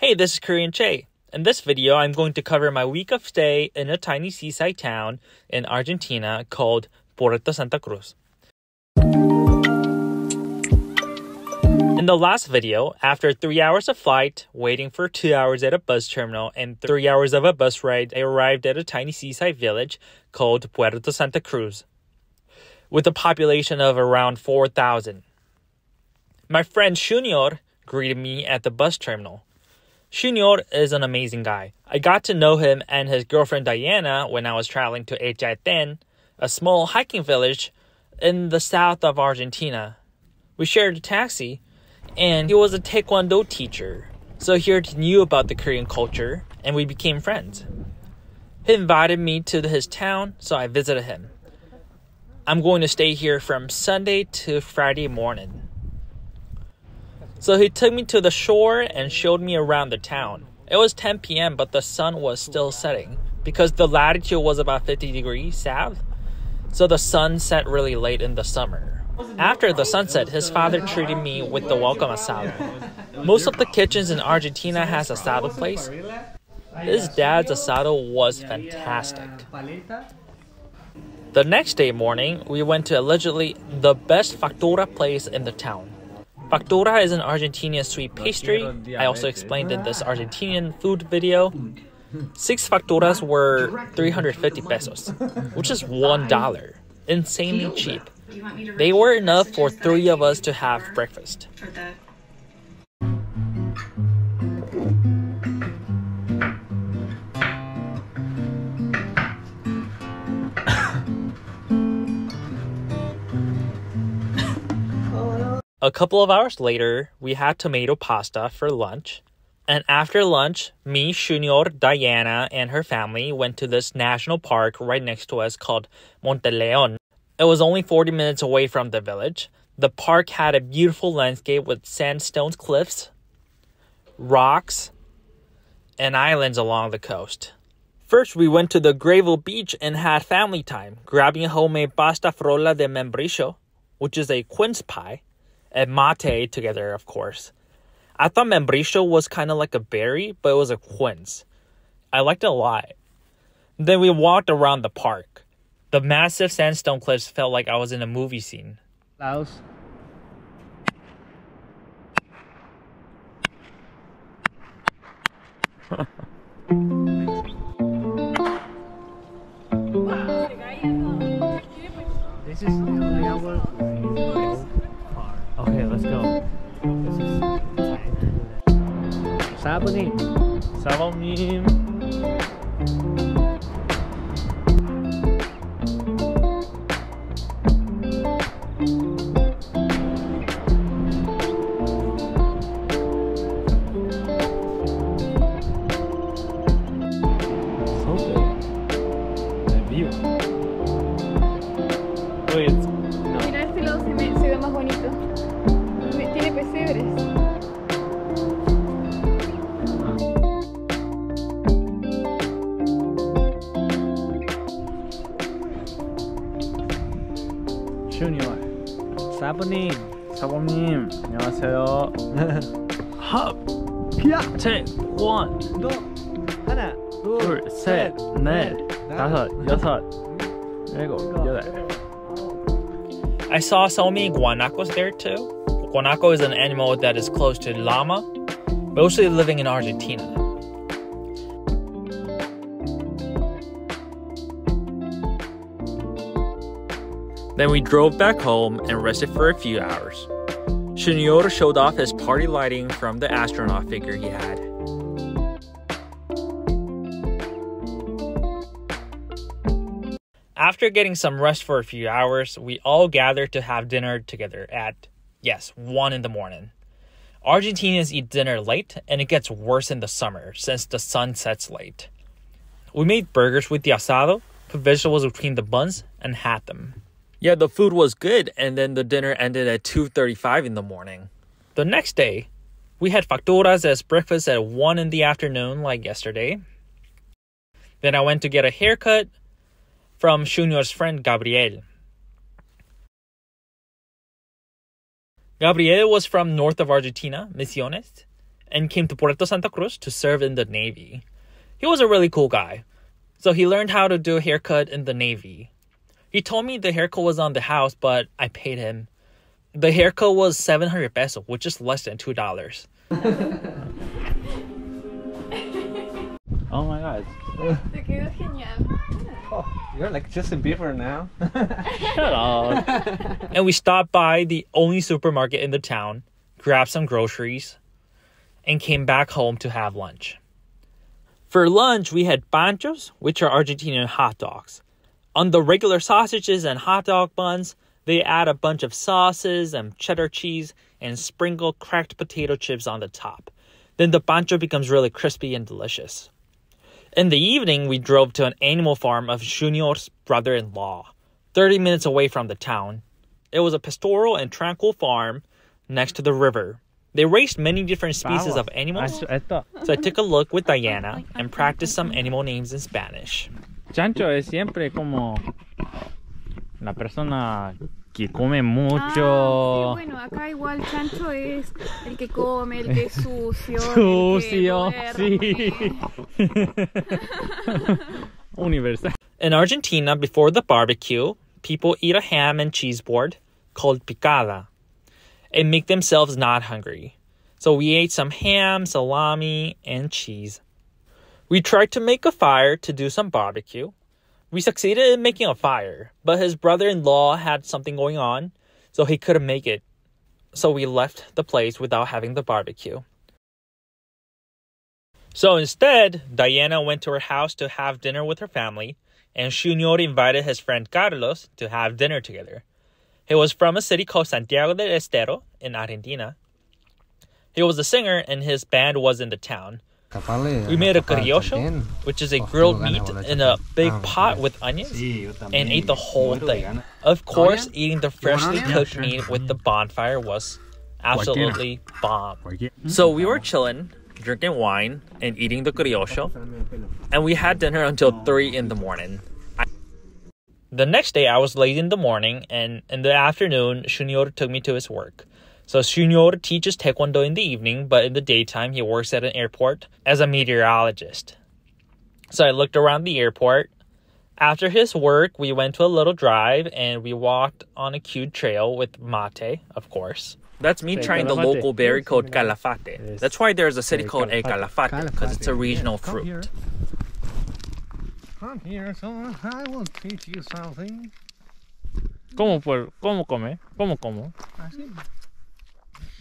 Hey, this is Korean Che. In this video, I'm going to cover my week of stay in a tiny seaside town in Argentina called Puerto Santa Cruz. In the last video, after three hours of flight, waiting for two hours at a bus terminal, and three hours of a bus ride, I arrived at a tiny seaside village called Puerto Santa Cruz, with a population of around 4,000. My friend Junior greeted me at the bus terminal. Junior is an amazing guy. I got to know him and his girlfriend Diana when I was traveling to El Chaltén, a small hiking village in the south of Argentina. We shared a taxi and he was a taekwondo teacher. So he already knew about the Korean culture, and we became friends. He invited me to his town, so I visited him. I'm going to stay here from Sunday to Friday morning. So he took me to the shore and showed me around the town. It was 10 p.m., but the sun was still setting because the latitude was about 50 degrees south. So the sun set really late in the summer. After the sunset, his father treated me with the welcome asado. Most of the kitchens in Argentina has a asado place. His dad's asado was fantastic. The next day morning, we went to allegedly the best factura place in the town. Factura is an Argentinian sweet pastry. I also explained in this Argentinian food video. Six facturas were 350 pesos, which is $1. Insanely cheap. They were enough for three of us to have breakfast. A couple of hours later, we had tomato pasta for lunch. And after lunch, me, Junior, Diana, and her family went to this national park right next to us called Monte Leon. It was only 40 minutes away from the village. The park had a beautiful landscape with sandstone cliffs, rocks, and islands along the coast. First, we went to the gravel beach and had family time, grabbing homemade pasta frolla de membrillo, which is a quince pie, and mate together, of course. I thought membrillo was kind of like a berry, but it was a quince. I liked it a lot. Then we walked around the park. The massive sandstone cliffs felt like I was in a movie scene. Laos. this is the our Okay, let's go. This is tight. What's Junior. 사부님. 사범님. 안녕하세요. 합. 기야. Take one. 너 하나, 둘, 셋, 넷, 다섯, 여섯, 일곱, 여덟. I saw so many guanacos there too. Guanaco is an animal that is close to llama, mostly living in Argentina. Then we drove back home and rested for a few hours. Junior showed off his party lighting from the astronaut figure he had. After getting some rest for a few hours, we all gathered to have dinner together at, yes, 1 in the morning. Argentinians eat dinner late, and it gets worse in the summer since the sun sets late. We made burgers with the asado, put vegetables between the buns, and had them. Yeah, the food was good, and then the dinner ended at 2.35 in the morning. The next day, we had facturas as breakfast at 1 in the afternoon like yesterday. Then I went to get a haircut from Junior's friend Gabriel. Gabriel was from north of Argentina, Misiones, and came to Puerto Santa Cruz to serve in the Navy. He was a really cool guy. So he learned how to do a haircut in the Navy. He told me the haircut was on the house, but I paid him. The haircut was 700 pesos, which is less than $2. Oh my god. Te quedó genial. Oh, you're like Justin Bieber now. Shut up. and we stopped by the only supermarket in the town, grabbed some groceries, and came back home to have lunch. For lunch, we had panchos, which are Argentinian hot dogs. On the regular sausages and hot dog buns, they add a bunch of sauces and cheddar cheese and sprinkle cracked potato chips on the top. Then the pancho becomes really crispy and delicious. In the evening, we drove to an animal farm of Junior's brother in law, 30 minutes away from the town. It was a pastoral and tranquil farm next to the river. They raised many different species of animals, I, I thought so I took a look with Diana and practiced some animal names in Spanish. Chancho es siempre como la persona que come Ah, sí, bueno, acá igual chancho es el que come, el que es sucio. Sucio, el que sí. Universal. In Argentina, before the barbecue, people eat a ham and cheese board called picada and make themselves not hungry. So we ate some ham, salami, and cheese. We tried to make a fire to do some barbecue. We succeeded in making a fire, but his brother in law had something going on, so he couldn't make it. So we left the place without having the barbecue. So instead, Diana went to her house to have dinner with her family, and Junior invited his friend Carlos to have dinner together. He was from a city called Santiago del Estero in Argentina. He was a singer, and his band was in the town. We made a criollo, which is a grilled meat in a big pot with onions, and ate the whole thing. Of course, eating the freshly cooked meat with the bonfire was absolutely bomb. So we were chilling, drinking wine, and eating the criollo, and we had dinner until 3 in the morning. I- The next day, I was late in the morning, and in the afternoon, Junior took me to his work. So Junior teaches taekwondo in the evening, but in the daytime, he works at an airport as a meteorologist. So I looked around the airport. After his work, we went to a little drive and we walked on a cute trail with mate, of course. That's me trying the local berry called calafate. That's why there's a city called El calafate. Calafate because it's a regional Come here. fruit. Come here, son. I will teach you something. ¿Cómo, por, ¿Cómo come? ¿Cómo como? Así.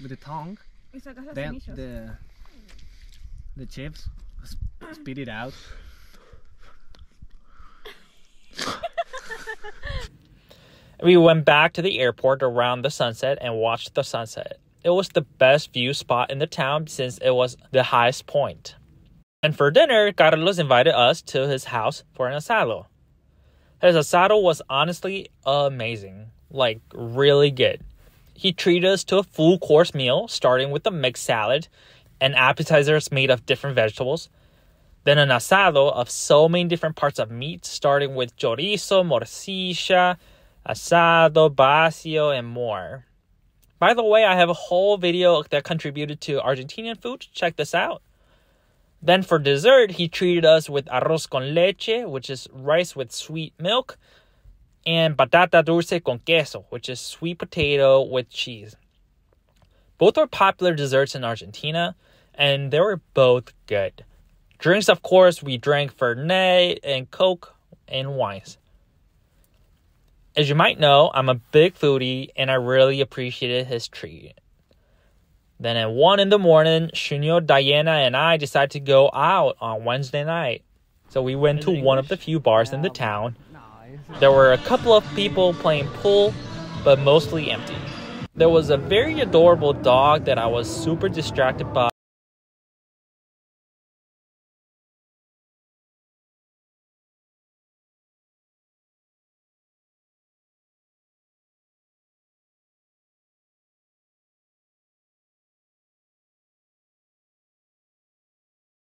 With the tongue. Y sacas las Then the the chips. Spit it out. We went back to the airport around the sunset and watched the sunset. It was the best view spot in the town since it was the highest point. And for dinner, Carlos invited us to his house for an asado. His asado was honestly amazing, like really good. He treated us to a full course meal, starting with a mixed salad and appetizers made of different vegetables. Then an asado of so many different parts of meat, starting with chorizo, morcilla, asado, vacío, and more. By the way, I have a whole video that contributed to Argentinian food. Check this out. Then for dessert, he treated us with arroz con leche, which is rice with sweet milk, and batata dulce con queso, which is sweet potato with cheese. Both are popular desserts in Argentina, and they were both good. Drinks, of course, we drank Fernet and Coke and wines. As you might know, I'm a big foodie and I really appreciated his treat. Then at 1 in the morning, Junior, Diana, and I decided to go out on Wednesday night. So we went to one of the few bars in the town. There were a couple of people playing pool, but mostly empty. There was a very adorable dog that I was super distracted by.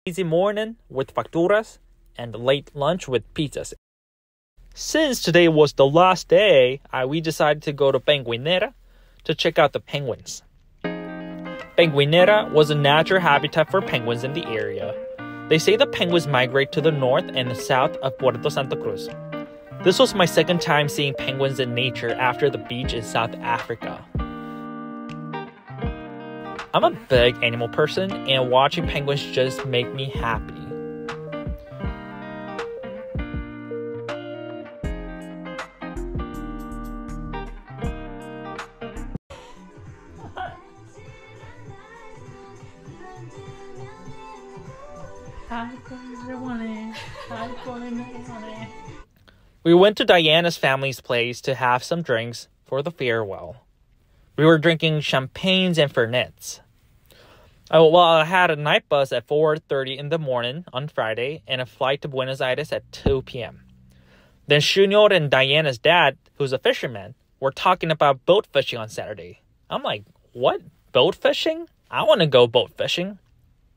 Easy morning with facturas and late lunch with pizzas. Since today was the last day, I, we decided to go to Penguinera to check out the penguins. Penguinera was a natural habitat for penguins in the area. They say the penguins migrate to the north and the south of Puerto Santa Cruz. This was my second time seeing penguins in nature after the beach in South Africa. I'm a big animal person, and watching penguins just make me happy. We went to Diana's family's place to have some drinks for the farewell. We were drinking champagnes and fernets. Oh, well, I had a night bus at 4.30 in the morning on Friday and a flight to Buenos Aires at 2 p.m. Then Junior and Diana's dad, who's a fisherman, were talking about boat fishing on Saturday. I'm like, what? Boat fishing? I want to go boat fishing.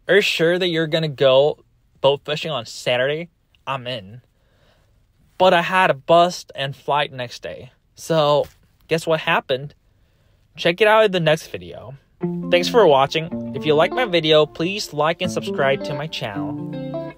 Are you sure that you're going to go boat fishing on Saturday? I'm in. But I had a bus and flight next day. So, guess what happened? Check it out in the next video. Thanks for watching. If you like my video, please like and subscribe to my channel.